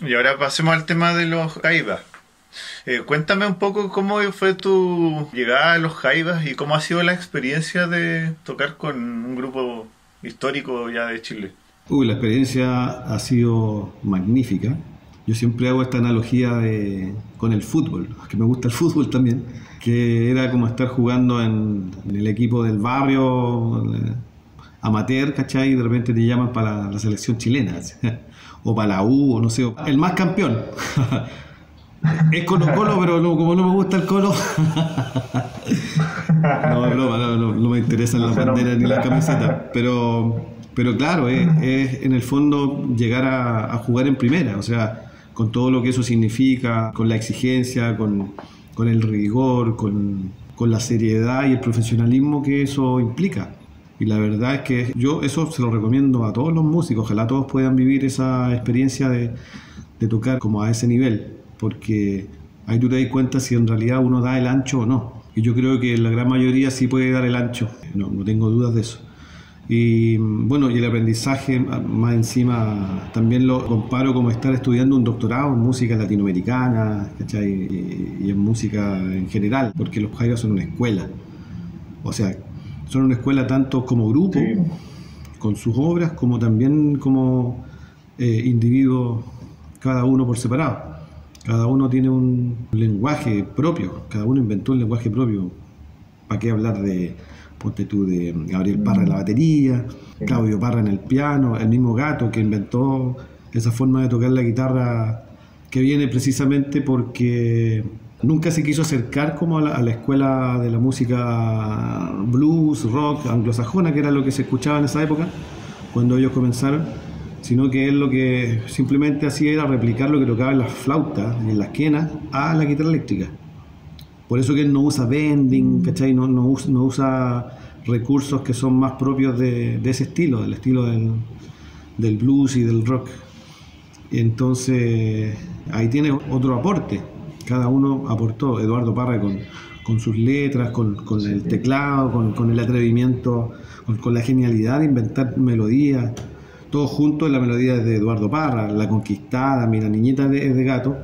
Y ahora pasemos al tema de los jaivas. Eh, cuéntame un poco cómo fue tu llegada a los jaivas y cómo ha sido la experiencia de tocar con un grupo histórico ya de Chile. Uy, la experiencia ha sido magnífica. Yo siempre hago esta analogía con el fútbol, que me gusta el fútbol también, que era como estar jugando en, el equipo del barrio amateur, ¿cachai? Y de repente te llaman para la, selección chilena, o para la U, o no sé, el más campeón. Es Colo Colo, pero como no me gusta el Colo. no, broma, no, me interesan las banderas ni las camisetas. Pero, pero claro, es, en el fondo llegar a, jugar en primera, o sea, con todo lo que eso significa, con la exigencia, con, el rigor, con, con la seriedad y el profesionalismo que eso implica. Y la verdad es que yo eso se lo recomiendo a todos los músicos, ojalá todos puedan vivir esa experiencia de, tocar como a ese nivel porque ahí tú te das cuenta si en realidad uno da el ancho o no. Y yo creo que la gran mayoría sí puede dar el ancho, no, no tengo dudas de eso. Y bueno, y el aprendizaje más encima también lo comparo como estar estudiando un doctorado en música latinoamericana, ¿cachai? Y, en música en general, porque los Jairas son una escuela. O sea, son una escuela tanto como grupo, con sus obras, como también como eh, individuos, cada uno por separado. Cada uno tiene un lenguaje propio, cada uno inventó un lenguaje propio. ¿Para qué hablar de, ponte tú, de Gabriel Parra en la batería, Claudio Parra en el piano, el mismo gato que inventó esa forma de tocar la guitarra que viene precisamente porque nunca se quiso acercar como a la, escuela de la música blues, rock, anglosajona, que era lo que se escuchaba en esa época, cuando ellos comenzaron sino que él lo que simplemente hacía era replicar lo que tocaba en las flautas en las quenas a la guitarra eléctrica. Por eso que él no usa bending, ¿cachai? No, no, usa, no usa recursos que son más propios de, ese estilo, del estilo del, blues y del rock. Entonces, ahí tiene otro aporte. Cada uno aportó, Eduardo Parra con, sus letras, con, el teclado, con, el atrevimiento, con, la genialidad de inventar melodías todo junto en la melodía de Eduardo Parra, La Conquistada, Mira Niñita de, de Gato,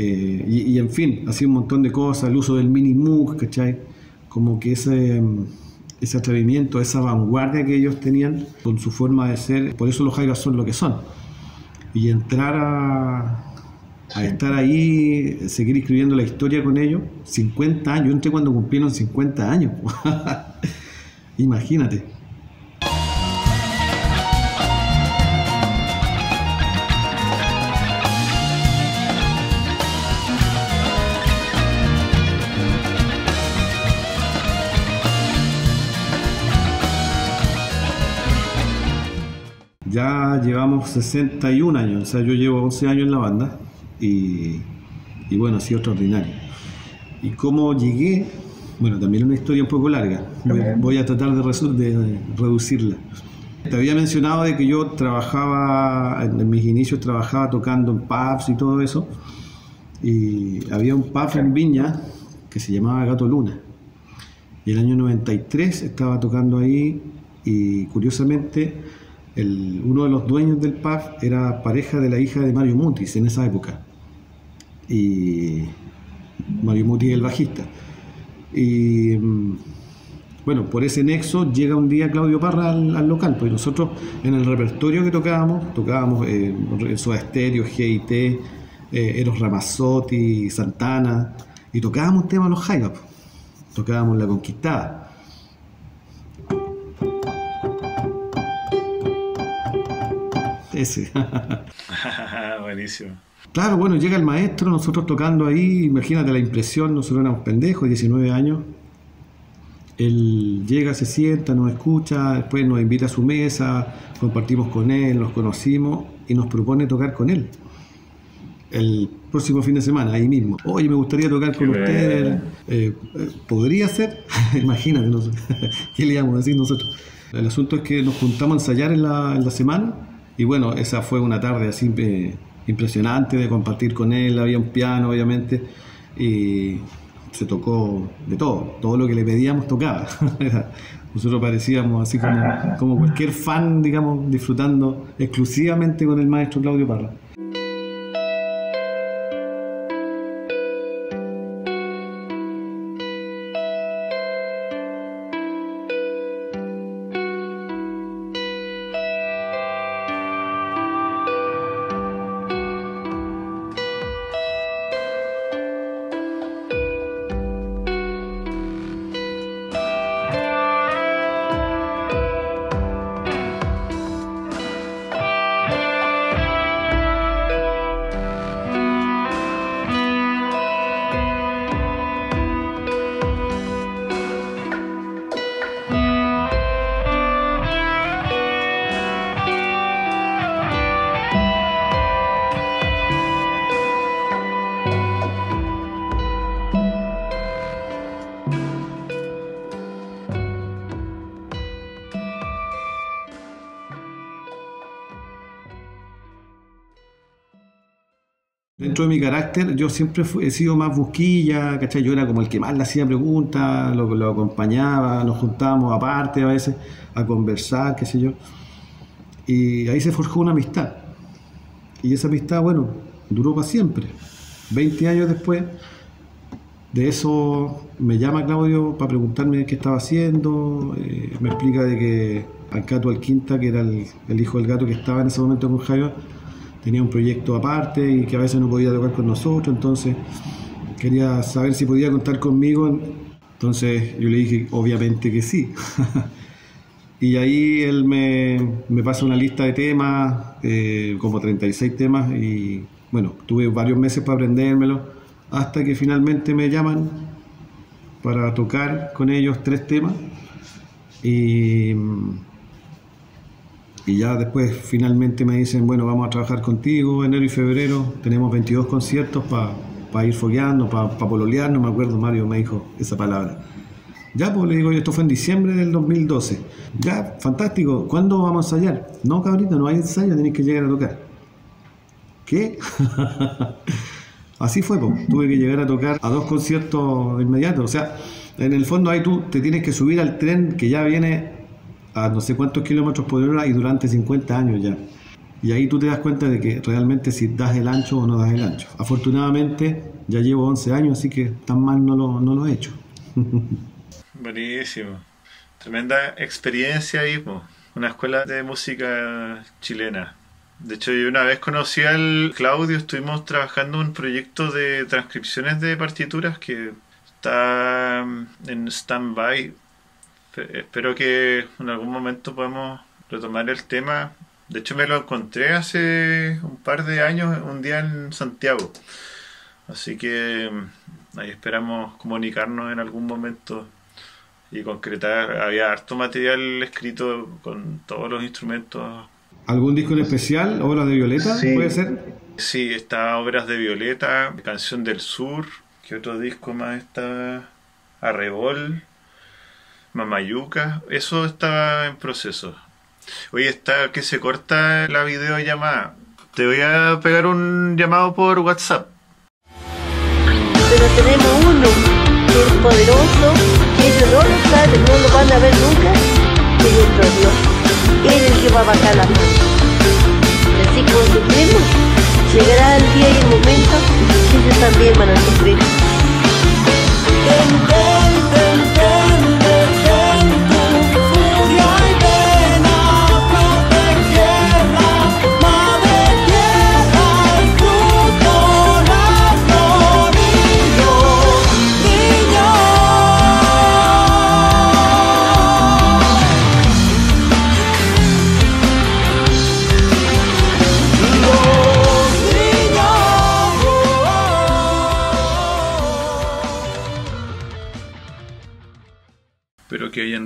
eh, y, en fin, así un montón de cosas, el uso del mini moog, ¿cachai? Como que ese, ese atrevimiento, esa vanguardia que ellos tenían con su forma de ser, por eso los Jairas son lo que son. Y entrar a, a estar ahí, seguir escribiendo la historia con ellos, 50 años, yo entré cuando cumplieron 50 años. Imagínate. ya llevamos 61 años, o sea, yo llevo 11 años en la banda y, bueno, ha sido extraordinario. ¿Y cómo llegué? Bueno, también una historia un poco larga, voy, a tratar de, de, reducirla. Te había mencionado de que yo trabajaba, en mis inicios trabajaba tocando en pubs y todo eso, y había un pub en Viña que se llamaba Gato Luna. Y el año 93 estaba tocando ahí y curiosamente uno de los dueños del pub era pareja de la hija de Mario Mutis en esa época. Y Mario Mutis el bajista. Y mm, bueno, por ese nexo llega un día Claudio Parra al, local, pues nosotros en el repertorio que tocábamos, tocábamos eh, Soda Stereo, GIT, eh, Eros Ramazzotti, Santana, y tocábamos temas los Jaivas, tocábamos La Conquistada. ese. Buenísimo. Claro, bueno, llega el maestro, nosotros tocando ahí, imagínate la impresión, nosotros éramos pendejos, 19 años. Él llega, se sienta, nos escucha, después nos invita a su mesa, compartimos con él, nos conocimos y nos propone tocar con él. El próximo fin de semana, ahí mismo. Oye, me gustaría tocar con ustedes. Eh, ¿Podría ser? Imagínate, ¿qué le íbamos a decir nosotros? El asunto es que nos juntamos a ensayar en la, en la semana y bueno, esa fue una tarde así eh, impresionante de compartir con él, había un piano obviamente y se tocó de todo, todo lo que le pedíamos tocaba. Nosotros parecíamos así como, cualquier fan, digamos, disfrutando exclusivamente con el maestro Claudio Parra. Dentro de mi carácter, yo siempre he sido más busquilla, ¿cachai? Yo era como el que más le hacía preguntas, lo, acompañaba, nos juntábamos aparte a veces a conversar, qué sé yo. Y ahí se forjó una amistad. Y esa amistad, bueno, duró para siempre. 20 años después de eso me llama Claudio para preguntarme qué estaba haciendo, eh, me explica de que Ancato Alquinta, que era el, el, hijo del gato que estaba en ese momento con Jaime, tenía un proyecto aparte y que a veces no podía tocar con nosotros, entonces quería saber si podía contar conmigo. Entonces yo le dije, obviamente que sí. y ahí él me, me, pasa una lista de temas, eh, como 36 temas, y bueno, tuve varios meses para aprendérmelo, hasta que finalmente me llaman para tocar con ellos tres temas. Y y ya después finalmente me dicen, bueno, vamos a trabajar contigo enero y febrero, tenemos 22 conciertos para ir fogueando, para pololear, no me acuerdo, Mario me dijo esa palabra. Ya, pues le digo, esto fue en diciembre del 2012. Ya, fantástico, ¿cuándo vamos a ensayar? No, cabrito, no hay ensayo, tenéis que llegar a tocar. ¿Qué? Así fue, pues. tuve que llegar a tocar a dos conciertos inmediatos. O sea, en el fondo ahí tú te tienes que subir al tren que ya viene no sé cuántos kilómetros por hora y durante 50 años ya. Y ahí tú te das cuenta de que realmente si das el ancho o no das el ancho. Afortunadamente ya llevo 11 años, así que tan mal no lo, no lo he hecho. Buenísimo. Tremenda experiencia ahí, una escuela de música chilena. De hecho, yo una vez conocí al Claudio, estuvimos trabajando un proyecto de transcripciones de partituras que está en stand-by espero que en algún momento podamos retomar el tema. De hecho, me lo encontré hace un par de años, un día en Santiago. Así que mm, ahí esperamos comunicarnos en algún momento y concretar. Había harto material escrito con todos los instrumentos. ¿Algún disco en especial? ¿Obras de Violeta? ¿Puede ser? Sí, está Obras de Violeta, Canción del Sur. ¿Qué otro disco más está? Arrebol. Mamayuca, eso está en proceso. Oye, está que se corta la videollamada. Te voy a pegar un llamado por WhatsApp. Pero tenemos uno que es poderoso, que ellos no lo saben, no lo van a ver nunca, que es nuestro Dios. Él es el que va a bajar la mano. Así como sufrimos, llegará el día y el momento que ellos también van a sufrir.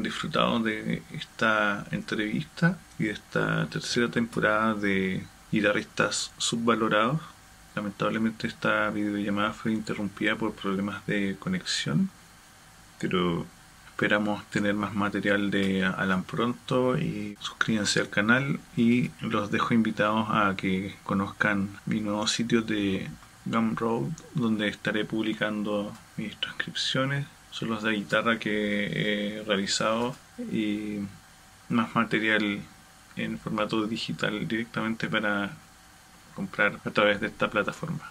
Disfrutado de esta entrevista y de esta tercera temporada de Guitarristas Subvalorados. Lamentablemente esta videollamada fue interrumpida por problemas de conexión, pero esperamos tener más material de Alan pronto y suscríbanse al canal y los dejo invitados a que conozcan mi nuevo sitio de Gumroad donde estaré publicando mis transcripciones son los de guitarra que he realizado y más material en formato digital directamente para comprar a través de esta plataforma.